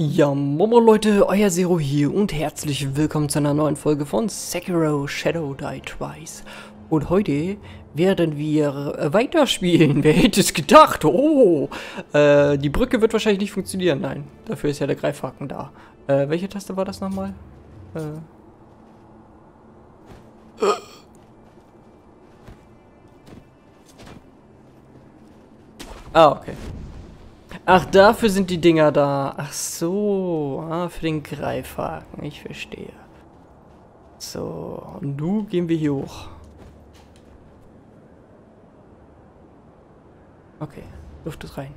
Ja, Momo Leute, euer Zero hier und herzlich willkommen zu einer neuen Folge von Sekiro Shadow Die Twice. Und heute werden wir weiterspielen. Wer hätte es gedacht? Oh, äh, die Brücke wird wahrscheinlich nicht funktionieren. Nein, dafür ist ja der Greifhaken da. Äh, welche Taste war das nochmal? Äh. Ah, okay. Ach, dafür sind die Dinger da. Ach so, ah, für den Greifhaken. Ich verstehe. So, und nun gehen wir hier hoch. Okay, Luft ist rein.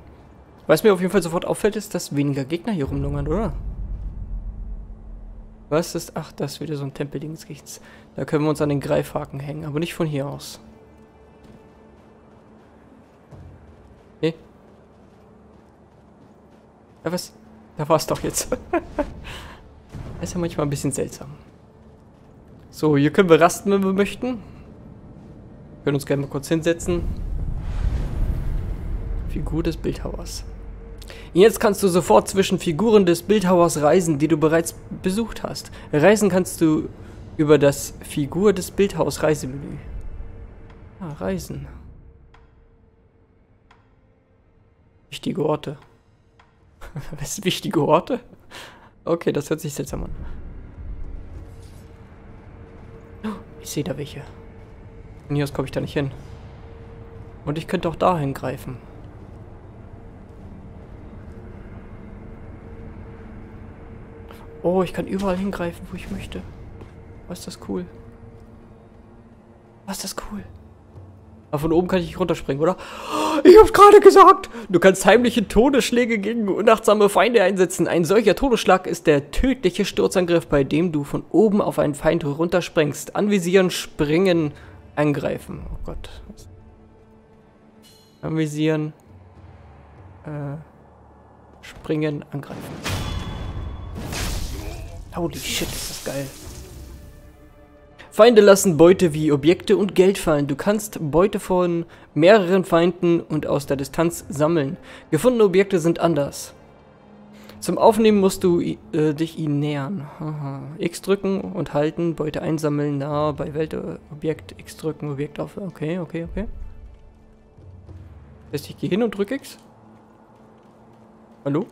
Was mir auf jeden Fall sofort auffällt, ist, dass weniger Gegner hier rumlungern, oder? Was ist... Ach, das ist wieder so ein Tempeldings. Da können wir uns an den Greifhaken hängen, aber nicht von hier aus. Ja, was? Da war es doch jetzt. das ist ja manchmal ein bisschen seltsam. So, hier können wir rasten, wenn wir möchten. Wir können uns gerne mal kurz hinsetzen. Figur des Bildhauers. Jetzt kannst du sofort zwischen Figuren des Bildhauers reisen, die du bereits besucht hast. Reisen kannst du über das Figur des Bildhauers Reisemenü. Ah, Reisen. Wichtige Orte. Was wichtige Orte? Okay, das hört sich seltsam an. Ich sehe da welche. Von hier komme ich da nicht hin. Und ich könnte auch dahin greifen. Oh, ich kann überall hingreifen, wo ich möchte. Was ist das cool. Was ist das cool. Aber von oben kann ich nicht runterspringen, oder? Ich hab's gerade gesagt! Du kannst heimliche Todesschläge gegen unachtsame Feinde einsetzen. Ein solcher Todesschlag ist der tödliche Sturzangriff, bei dem du von oben auf einen Feind runterspringst. Anvisieren, springen, angreifen. Oh Gott. Anvisieren, äh, springen, angreifen. Holy shit, ist das geil. Feinde lassen Beute wie Objekte und Geld fallen. Du kannst Beute von mehreren Feinden und aus der Distanz sammeln. Gefundene Objekte sind anders. Zum Aufnehmen musst du äh, dich ihnen nähern. X drücken und halten, Beute einsammeln, nah bei Weltobjekt, X drücken, Objekt auf. Okay, okay, okay. Das heißt, ich gehe hin und drücke X. Hallo?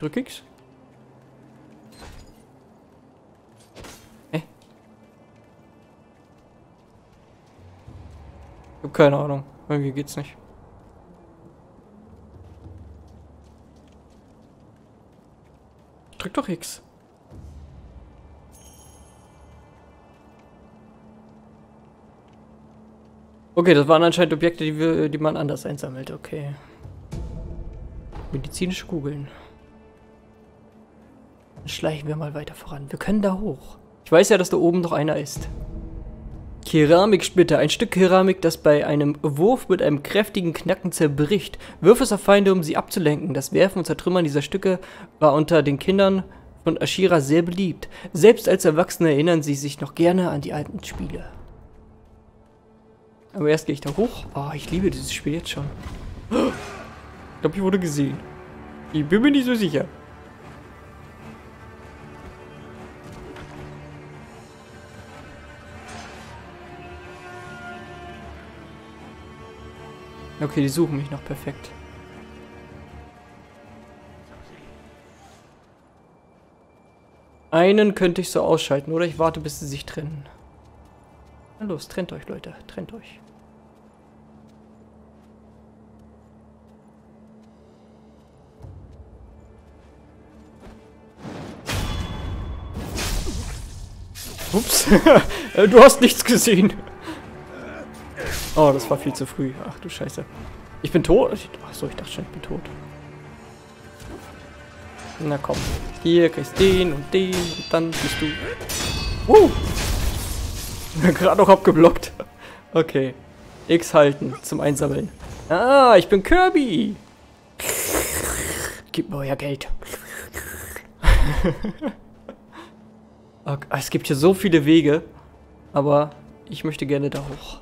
Drück X? Habe keine Ahnung. Irgendwie geht's nicht. Drück doch X. Okay, das waren anscheinend Objekte, die, wir, die man anders einsammelt. Okay. Medizinische Kugeln. Dann schleichen wir mal weiter voran. Wir können da hoch. Ich weiß ja, dass da oben noch einer ist. Keramiksplitter. Ein Stück Keramik, das bei einem Wurf mit einem kräftigen Knacken zerbricht. Wirf es auf Feinde, um sie abzulenken. Das Werfen und Zertrümmern dieser Stücke war unter den Kindern von Ashira sehr beliebt. Selbst als Erwachsene erinnern sie sich noch gerne an die alten Spiele. Aber erst gehe ich da hoch. Oh, ich liebe dieses Spiel jetzt schon. Ich glaube, ich wurde gesehen. Ich bin mir nicht so sicher. Okay, die suchen mich noch perfekt. Einen könnte ich so ausschalten, oder ich warte, bis sie sich trennen. Na los, trennt euch, Leute. Trennt euch. Ups. du hast nichts gesehen. Oh, das war viel zu früh. Ach du Scheiße. Ich bin tot? Achso, ich dachte schon, ich bin tot. Na komm. Hier kriegst den und den und dann bist du... Uh! Gerade noch abgeblockt. Okay. X halten zum Einsammeln. Ah, ich bin Kirby. Gib mir euer Geld. okay, es gibt hier so viele Wege, aber ich möchte gerne da hoch.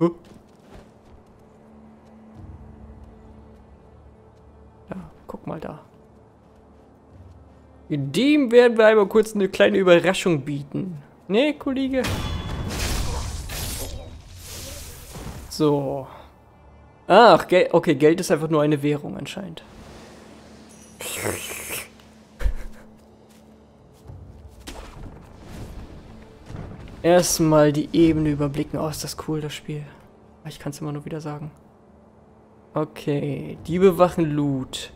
Oh. Guck mal da. Dem werden wir einmal kurz eine kleine Überraschung bieten. Ne, Kollege? So. Ach, Gel okay, Geld ist einfach nur eine Währung anscheinend. Erstmal die Ebene überblicken. Oh, ist das cool, das Spiel. Ich kann es immer nur wieder sagen. Okay, die bewachen Loot.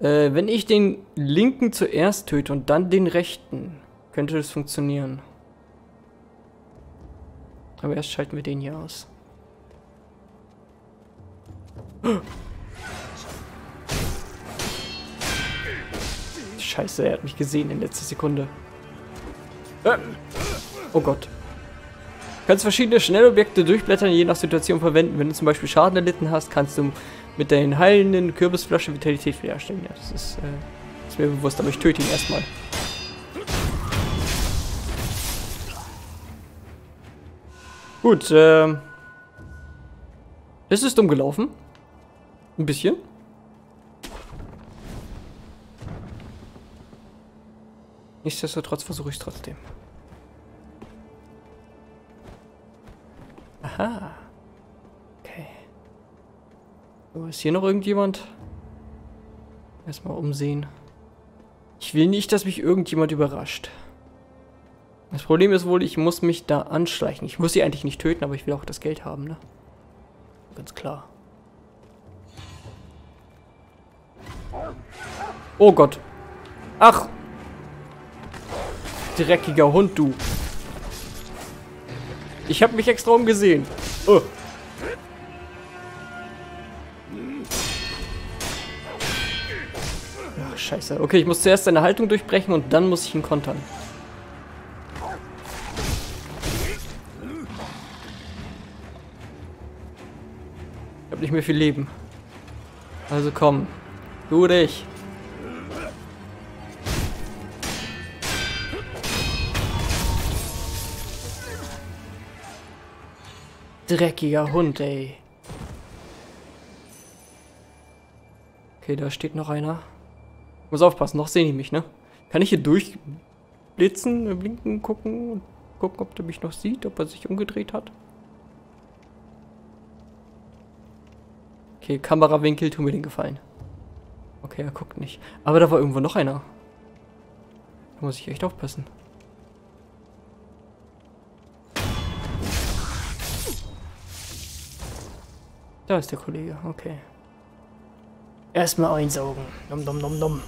Äh, wenn ich den linken zuerst töte und dann den rechten, könnte das funktionieren. Aber erst schalten wir den hier aus. Scheiße, er hat mich gesehen in letzter Sekunde. Äh. Oh Gott. Kannst verschiedene Schnellobjekte durchblättern, je nach Situation verwenden. Wenn du zum Beispiel Schaden erlitten hast, kannst du mit deinen heilenden Kürbisflasche Vitalität wiederherstellen. Ja, das ist, äh, ist mir bewusst, aber ich töte ihn erstmal. Gut, ähm. Es ist dumm gelaufen. Ein bisschen. Nichtsdestotrotz versuche ich es trotzdem. Aha. Okay. So, ist hier noch irgendjemand? Erstmal umsehen. Ich will nicht, dass mich irgendjemand überrascht. Das Problem ist wohl, ich muss mich da anschleichen. Ich muss sie eigentlich nicht töten, aber ich will auch das Geld haben, ne? Ganz klar. Oh Gott. Ach. Dreckiger Hund, du. Ich habe mich extra umgesehen. Oh. Scheiße. Okay, ich muss zuerst seine Haltung durchbrechen und dann muss ich ihn kontern. Ich habe nicht mehr viel Leben. Also komm. Du dich. Dreckiger Hund, ey. Okay, da steht noch einer. Muss aufpassen, noch sehen die mich, ne? Kann ich hier durchblitzen, blinken, gucken und gucken, ob der mich noch sieht, ob er sich umgedreht hat? Okay, Kamerawinkel, tu mir den Gefallen. Okay, er guckt nicht. Aber da war irgendwo noch einer. Da muss ich echt aufpassen. Da ist der Kollege, okay. Erstmal einsaugen. Nom nom nom nom.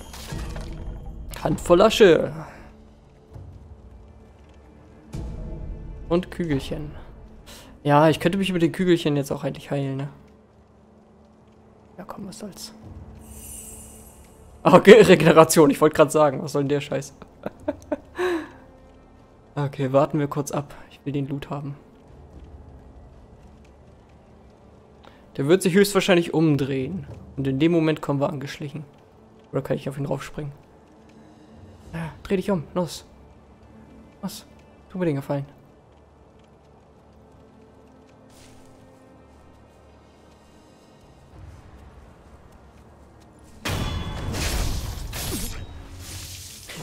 Hand voll Asche. Und Kügelchen. Ja, ich könnte mich mit den Kügelchen jetzt auch eigentlich heilen, ne? Ja, komm, was soll's. Okay, Regeneration. Ich wollte gerade sagen, was soll denn der Scheiß? okay, warten wir kurz ab. Ich will den Loot haben. Der wird sich höchstwahrscheinlich umdrehen. Und in dem Moment kommen wir angeschlichen. Oder kann ich auf ihn raufspringen? Ja, dreh dich um. Los. Was? Tu mir den Gefallen.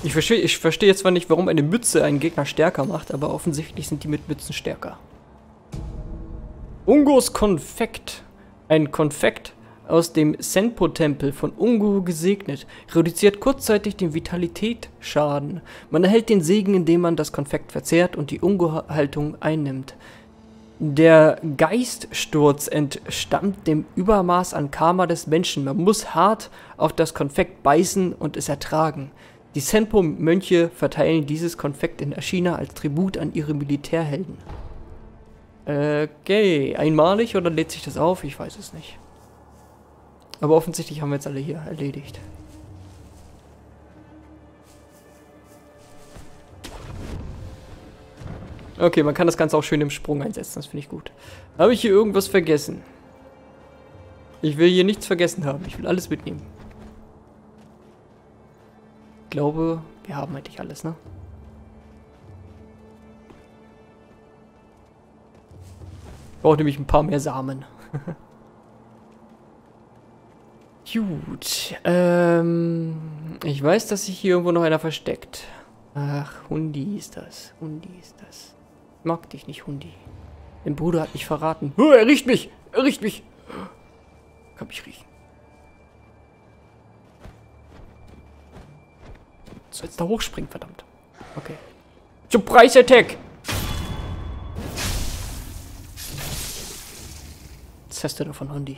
Ich verstehe ich versteh jetzt zwar nicht, warum eine Mütze einen Gegner stärker macht, aber offensichtlich sind die mit Mützen stärker. Ungos Konfekt. Ein Konfekt aus dem Senpo-Tempel von Ungu gesegnet, reduziert kurzzeitig den Vitalität-Schaden. Man erhält den Segen, indem man das Konfekt verzehrt und die Ungu-Haltung einnimmt. Der Geiststurz entstammt dem Übermaß an Karma des Menschen. Man muss hart auf das Konfekt beißen und es ertragen. Die Senpo-Mönche verteilen dieses Konfekt in China als Tribut an ihre Militärhelden. Okay, einmalig oder lädt sich das auf? Ich weiß es nicht. Aber offensichtlich haben wir jetzt alle hier erledigt. Okay, man kann das Ganze auch schön im Sprung einsetzen, das finde ich gut. Habe ich hier irgendwas vergessen? Ich will hier nichts vergessen haben, ich will alles mitnehmen. Ich glaube, wir haben eigentlich alles, ne? Brauche nämlich ein paar mehr Samen. Gut, ähm, ich weiß, dass sich hier irgendwo noch einer versteckt. Ach, Hundi ist das. Hundi ist das. Ich mag dich nicht, Hundi. Dein Bruder hat mich verraten. Oh, er riecht mich! Er riecht mich! Kann mich riechen. Soll jetzt da hochspringen, verdammt. Okay. Surprise Attack! Was hast du davon, Hundi?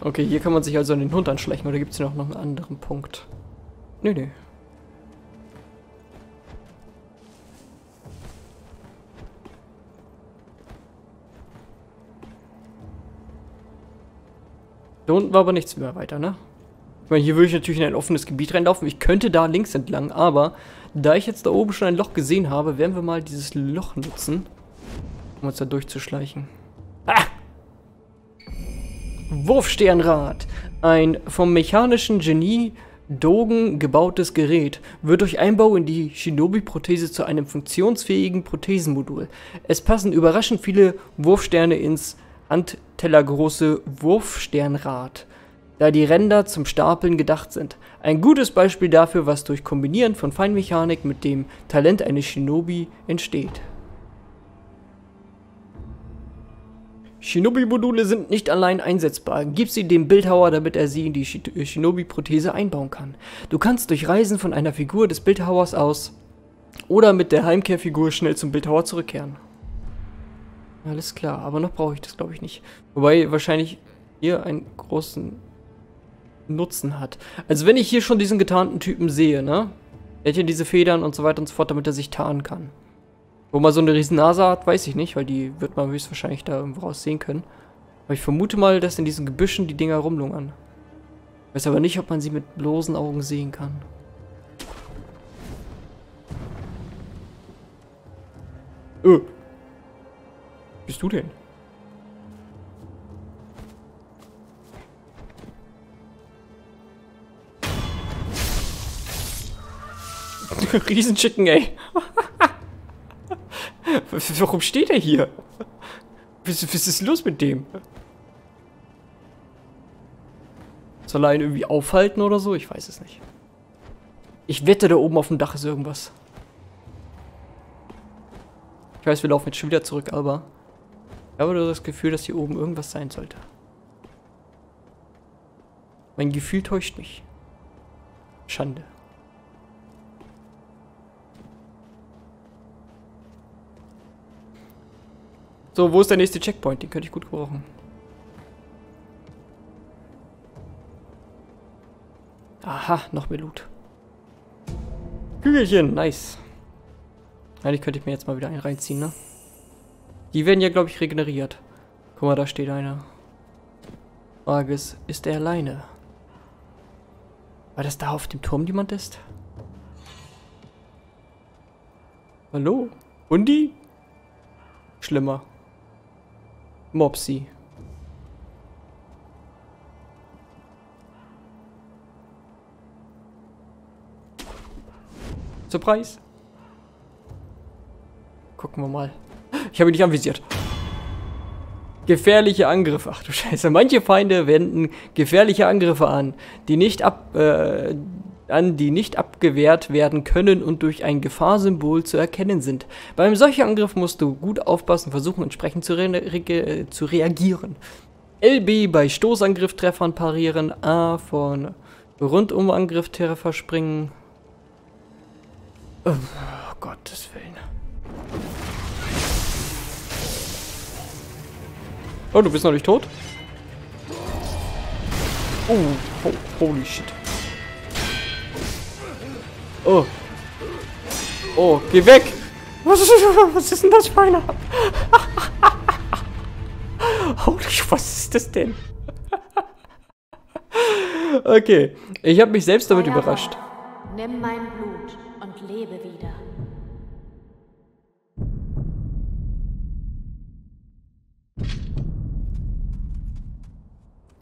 Okay, hier kann man sich also an den Hund anschleichen, oder gibt es noch, noch einen anderen Punkt? Nö, nö. Da unten war aber nichts mehr weiter, ne? Ich meine, hier würde ich natürlich in ein offenes Gebiet reinlaufen. Ich könnte da links entlang, aber da ich jetzt da oben schon ein Loch gesehen habe, werden wir mal dieses Loch nutzen, um uns da durchzuschleichen. Ah! Wurfsternrad. Ein vom mechanischen Genie Dogen gebautes Gerät wird durch Einbau in die Shinobi-Prothese zu einem funktionsfähigen Prothesenmodul. Es passen überraschend viele Wurfsterne ins handtellergroße Wurfsternrad, da die Ränder zum Stapeln gedacht sind. Ein gutes Beispiel dafür, was durch Kombinieren von Feinmechanik mit dem Talent eines Shinobi entsteht. Shinobi-Module sind nicht allein einsetzbar. Gib sie dem Bildhauer, damit er sie in die Shinobi-Prothese einbauen kann. Du kannst durch Reisen von einer Figur des Bildhauers aus oder mit der Heimkehrfigur schnell zum Bildhauer zurückkehren. Alles klar, aber noch brauche ich das glaube ich nicht. Wobei wahrscheinlich hier einen großen Nutzen hat. Also wenn ich hier schon diesen getarnten Typen sehe, ne? Er hat hier diese Federn und so weiter und so fort, damit er sich tarnen kann. Wo man so eine riesen Nase hat, weiß ich nicht, weil die wird man höchstwahrscheinlich da irgendwo raus sehen können. Aber ich vermute mal, dass in diesen Gebüschen die Dinger rumlungern. Weiß aber nicht, ob man sie mit bloßen Augen sehen kann. Öh. Bist du denn? Riesenchicken, ey. Warum steht er hier? Was, was ist los mit dem? Soll er ihn irgendwie aufhalten oder so? Ich weiß es nicht. Ich wette, da oben auf dem Dach ist irgendwas. Ich weiß, wir laufen jetzt schon wieder zurück, aber ich habe das Gefühl, dass hier oben irgendwas sein sollte. Mein Gefühl täuscht mich. Schande. So, wo ist der nächste Checkpoint? Den könnte ich gut gebrauchen. Aha, noch mehr Loot. Kügelchen, nice. Eigentlich könnte ich mir jetzt mal wieder einen reinziehen, ne? Die werden ja, glaube ich, regeneriert. Guck mal, da steht einer. Frage ist, ist er alleine? Weil das da auf dem Turm jemand ist? Hallo? Undi? Schlimmer. Mopsy. Surprise. Gucken wir mal. Ich habe ihn nicht anvisiert. Gefährliche Angriffe. Ach du Scheiße. Manche Feinde wenden gefährliche Angriffe an, die nicht ab, äh, an die nicht abgewehrt werden können und durch ein Gefahrsymbol zu erkennen sind. Bei einem solchen Angriff musst du gut aufpassen, versuchen entsprechend zu, re re zu reagieren. LB bei Stoßangrifftreffern parieren, A von Rundumangrifftreffer springen. Oh, Gottes Willen. Oh, du bist noch nicht tot? Oh, holy shit. Oh. Oh, geh weg! Was ist, was ist denn das für einer? Holy, was ist das denn? okay, ich habe mich selbst damit überrascht. Nimm mein Blut und lebe wieder.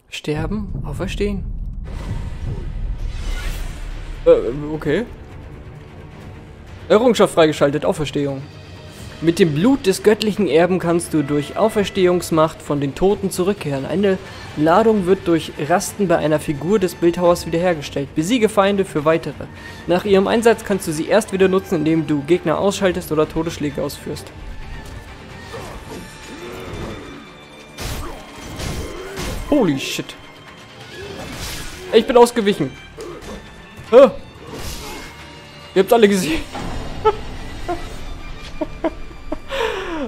Sterben, auferstehen. Äh, okay. Errungenschaft freigeschaltet, Auferstehung. Mit dem Blut des göttlichen Erben kannst du durch Auferstehungsmacht von den Toten zurückkehren. Eine Ladung wird durch Rasten bei einer Figur des Bildhauers wiederhergestellt. Besiege Feinde für weitere. Nach ihrem Einsatz kannst du sie erst wieder nutzen, indem du Gegner ausschaltest oder Todesschläge ausführst. Holy shit. Ich bin ausgewichen. Oh. Ihr habt alle gesehen.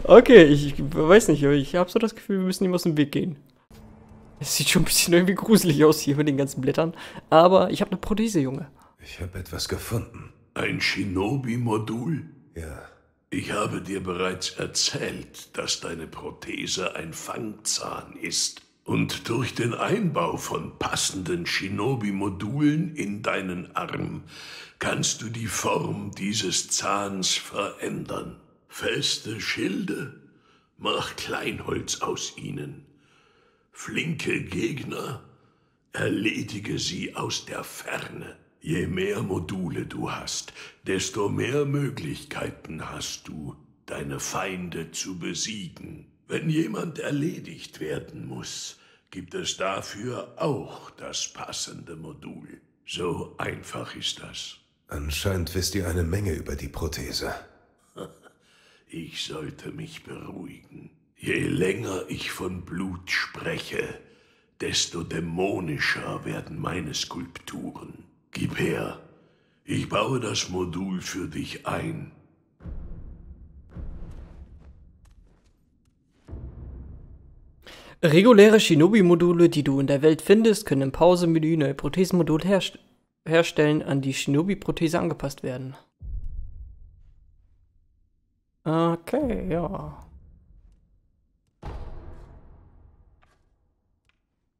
Okay, ich weiß nicht, aber ich habe so das Gefühl, wir müssen ihm aus dem Weg gehen. Es sieht schon ein bisschen irgendwie gruselig aus hier mit den ganzen Blättern. Aber ich habe eine Prothese, Junge. Ich habe etwas gefunden. Ein Shinobi-Modul? Ja. Ich habe dir bereits erzählt, dass deine Prothese ein Fangzahn ist. Und durch den Einbau von passenden Shinobi-Modulen in deinen Arm kannst du die Form dieses Zahns verändern. Feste Schilde, mach Kleinholz aus ihnen. Flinke Gegner, erledige sie aus der Ferne. Je mehr Module du hast, desto mehr Möglichkeiten hast du, deine Feinde zu besiegen. Wenn jemand erledigt werden muss, gibt es dafür auch das passende Modul. So einfach ist das. Anscheinend wisst ihr eine Menge über die Prothese. Ich sollte mich beruhigen. Je länger ich von Blut spreche, desto dämonischer werden meine Skulpturen. Gib her, ich baue das Modul für dich ein. Reguläre Shinobi-Module, die du in der Welt findest, können im Pause-Menü neue Prothesenmodul herst herstellen, an die Shinobi-Prothese angepasst werden. Okay, ja.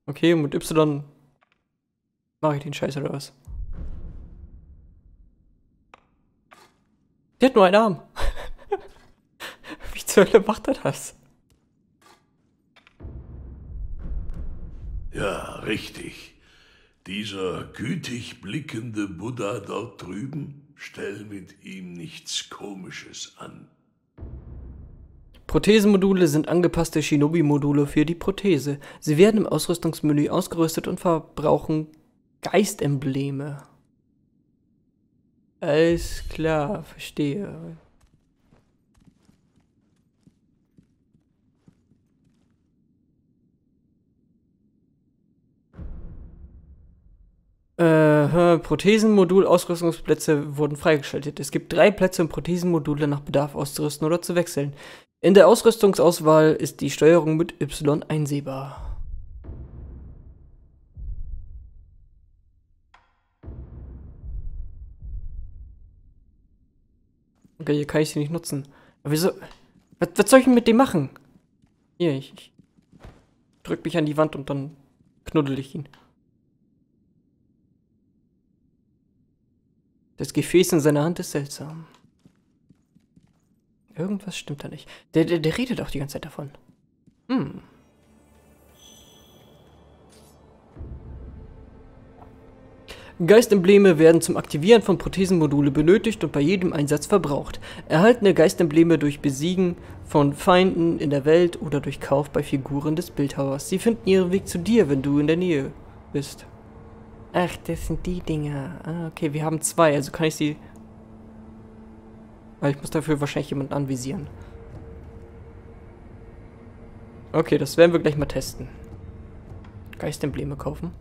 Okay, mit Y mache ich den Scheiß oder was? Der hat nur einen Arm. Wie zur Hölle macht er das? Ja, richtig. Dieser gütig blickende Buddha dort drüben, stell mit ihm nichts Komisches an. Prothesenmodule sind angepasste Shinobi-Module für die Prothese. Sie werden im Ausrüstungsmenü ausgerüstet und verbrauchen Geistembleme. Alles klar, verstehe. Äh, Prothesenmodul, Ausrüstungsplätze wurden freigeschaltet. Es gibt drei Plätze, um Prothesenmodule nach Bedarf auszurüsten oder zu wechseln. In der Ausrüstungsauswahl ist die Steuerung mit Y einsehbar. Okay, hier kann ich sie nicht nutzen. Aber wieso? Was, was soll ich denn mit dem machen? Hier, ich, ich drück mich an die Wand und dann knuddel ich ihn. Das Gefäß in seiner Hand ist seltsam. Irgendwas stimmt da nicht. Der, der, der redet auch die ganze Zeit davon. Hm. Geistembleme werden zum Aktivieren von Prothesenmodule benötigt und bei jedem Einsatz verbraucht. Erhaltene Geistembleme durch Besiegen von Feinden in der Welt oder durch Kauf bei Figuren des Bildhauers. Sie finden ihren Weg zu dir, wenn du in der Nähe bist. Ach, das sind die Dinger. Ah, okay, wir haben zwei, also kann ich sie... Weil ich muss dafür wahrscheinlich jemanden anvisieren. Okay, das werden wir gleich mal testen. Geistembleme kaufen.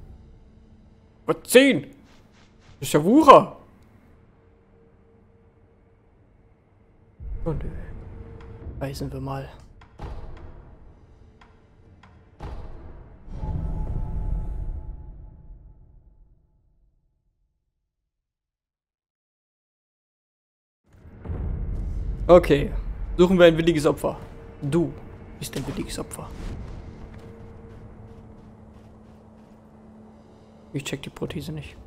Was? 10? Das ist ja Wucher. Oh nö. Weisen wir mal. Okay. Suchen wir ein williges Opfer. Du bist ein williges Opfer. Ich check die Prothese nicht.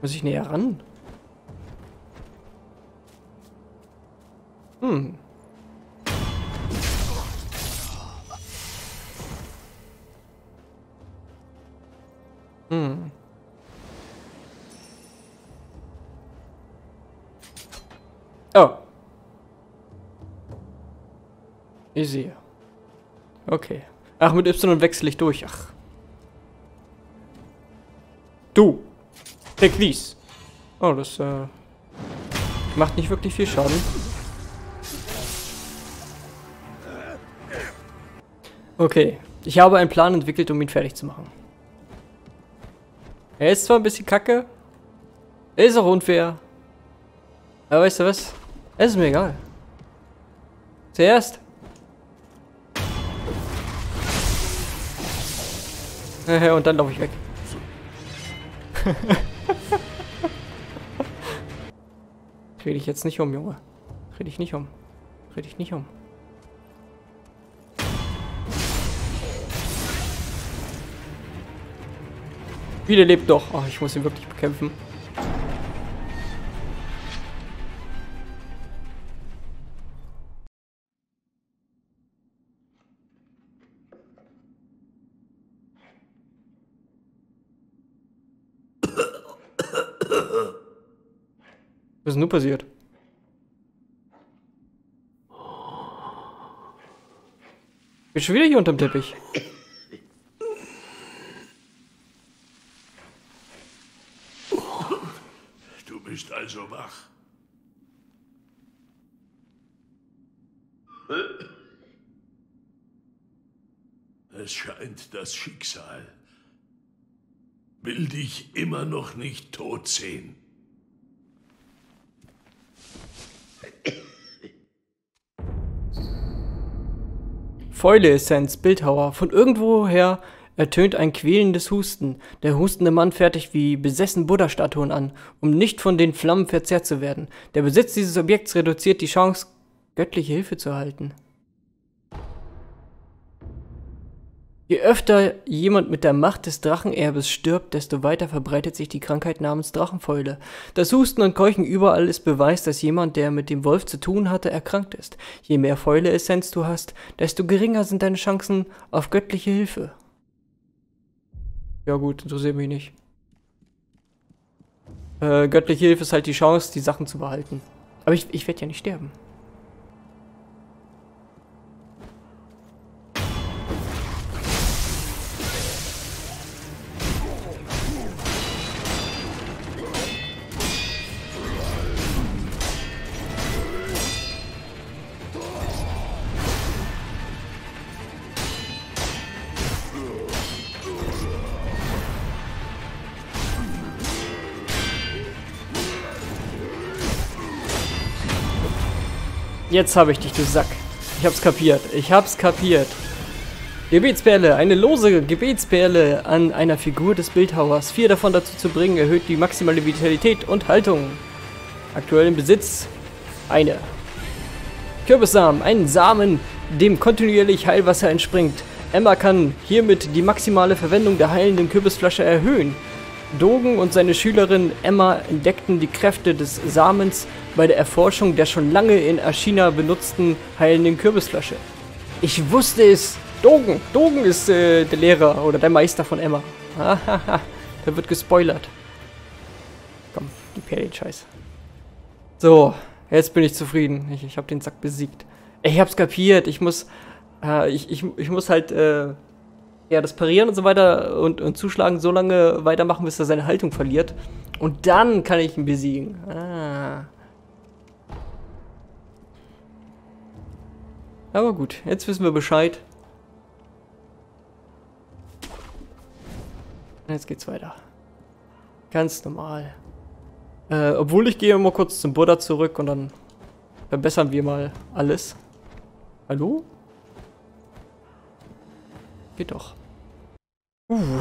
Muss ich näher ran? Hm. Hm. Oh. Ich sehe. Okay. Ach, mit Y wechsle ich durch. Ach. Du. Take these. Oh, das äh, macht nicht wirklich viel Schaden. Okay. Ich habe einen Plan entwickelt, um ihn fertig zu machen. Er ist zwar ein bisschen kacke. Er ist auch unfair. Aber weißt du was? Es ist mir egal. Zuerst. Und dann laufe ich weg. Dreh dich jetzt nicht um, Junge. Dreh dich nicht um. Dreh dich nicht um. Wieder lebt doch. Oh, ich muss ihn wirklich bekämpfen. Was ist denn nur passiert? Bin schon wieder hier unterm Teppich. Du bist also wach. Es scheint das Schicksal will dich immer noch nicht tot sehen. Fäule-Essenz, Bildhauer. Von irgendwoher ertönt ein quälendes Husten. Der hustende Mann fertigt wie besessen Buddha-Statuen an, um nicht von den Flammen verzehrt zu werden. Der Besitz dieses Objekts reduziert die Chance, göttliche Hilfe zu erhalten. Je öfter jemand mit der Macht des Drachenerbes stirbt, desto weiter verbreitet sich die Krankheit namens Drachenfäule. Das Husten und Keuchen überall ist Beweis, dass jemand, der mit dem Wolf zu tun hatte, erkrankt ist. Je mehr Fäule-Essenz du hast, desto geringer sind deine Chancen auf göttliche Hilfe. Ja gut, interessiert mich nicht. Äh, göttliche Hilfe ist halt die Chance, die Sachen zu behalten. Aber ich, ich werde ja nicht sterben. Jetzt habe ich dich, du Sack. Ich hab's kapiert. Ich hab's kapiert. Gebetsperle. Eine lose Gebetsperle an einer Figur des Bildhauers. Vier davon dazu zu bringen, erhöht die maximale Vitalität und Haltung. Aktuell im Besitz eine. Kürbissamen. Einen Samen, dem kontinuierlich Heilwasser entspringt. Emma kann hiermit die maximale Verwendung der heilenden Kürbisflasche erhöhen. Dogen und seine Schülerin Emma entdeckten die Kräfte des Samens bei der Erforschung der schon lange in Ashina benutzten heilenden Kürbisflasche. Ich wusste es! Dogen! Dogen ist äh, der Lehrer oder der Meister von Emma. Hahaha, da wird gespoilert. Komm, die Perle Scheiß. So, jetzt bin ich zufrieden. Ich, ich habe den Sack besiegt. Ich hab's kapiert. Ich muss, äh, ich, ich, ich muss halt, äh, ja, das Parieren und so weiter und, und Zuschlagen so lange weitermachen, bis er seine Haltung verliert. Und dann kann ich ihn besiegen. Ah. Aber gut, jetzt wissen wir Bescheid. Jetzt geht's weiter. Ganz normal. Äh, obwohl ich gehe mal kurz zum Buddha zurück und dann verbessern wir mal alles. Hallo? Geht doch. Uh,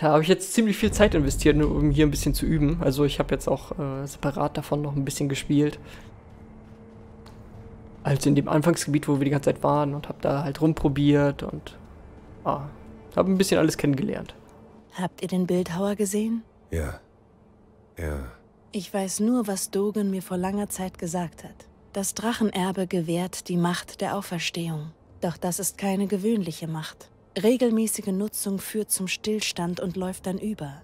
da habe ich jetzt ziemlich viel Zeit investiert, nur um hier ein bisschen zu üben. Also ich habe jetzt auch äh, separat davon noch ein bisschen gespielt als in dem Anfangsgebiet, wo wir die ganze Zeit waren und habe da halt rumprobiert und ah, habe ein bisschen alles kennengelernt. Habt ihr den Bildhauer gesehen? Ja. Ja. Ich weiß nur, was Dogen mir vor langer Zeit gesagt hat. Das Drachenerbe gewährt die Macht der Auferstehung. Doch das ist keine gewöhnliche Macht. Regelmäßige Nutzung führt zum Stillstand und läuft dann über.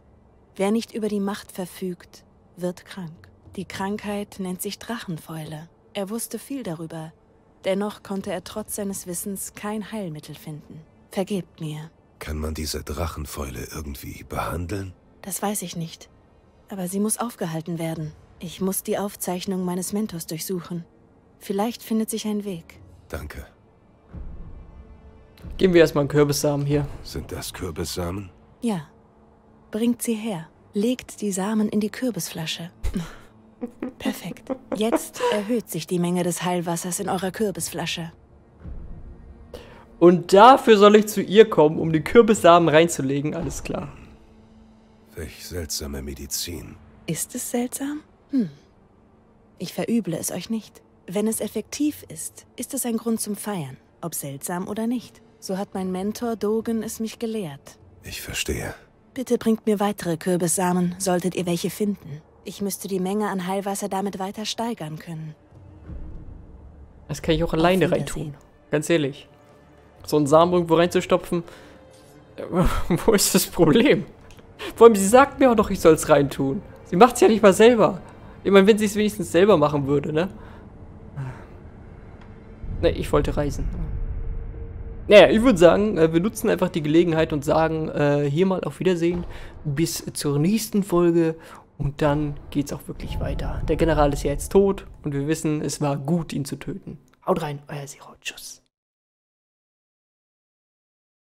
Wer nicht über die Macht verfügt, wird krank. Die Krankheit nennt sich Drachenfäule. Er wusste viel darüber. Dennoch konnte er trotz seines Wissens kein Heilmittel finden. Vergebt mir. Kann man diese Drachenfäule irgendwie behandeln? Das weiß ich nicht. Aber sie muss aufgehalten werden. Ich muss die Aufzeichnung meines Mentors durchsuchen. Vielleicht findet sich ein Weg. Danke. Geben wir erstmal einen Kürbissamen hier. Sind das Kürbissamen? Ja. Bringt sie her. Legt die Samen in die Kürbisflasche. Perfekt. Jetzt erhöht sich die Menge des Heilwassers in eurer Kürbisflasche. Und dafür soll ich zu ihr kommen, um die Kürbissamen reinzulegen. Alles klar. Welch seltsame Medizin. Ist es seltsam? Hm. Ich verüble es euch nicht. Wenn es effektiv ist, ist es ein Grund zum Feiern, ob seltsam oder nicht. So hat mein Mentor Dogen es mich gelehrt. Ich verstehe. Bitte bringt mir weitere Kürbissamen, solltet ihr welche finden. Ich müsste die Menge an Heilwasser damit weiter steigern können. Das kann ich auch alleine reintun. Ganz ehrlich. So einen Samen irgendwo reinzustopfen. Wo ist das Problem? Vor allem, sie sagt mir auch noch, ich soll es reintun. Sie macht es ja nicht mal selber. Ich meine, wenn sie es wenigstens selber machen würde, ne? Ne, ich wollte reisen. Naja, ich würde sagen, äh, wir nutzen einfach die Gelegenheit und sagen äh, hier mal auf Wiedersehen bis zur nächsten Folge und dann geht's auch wirklich weiter. Der General ist ja jetzt tot und wir wissen, es war gut, ihn zu töten. Haut rein, euer Zero. Tschüss.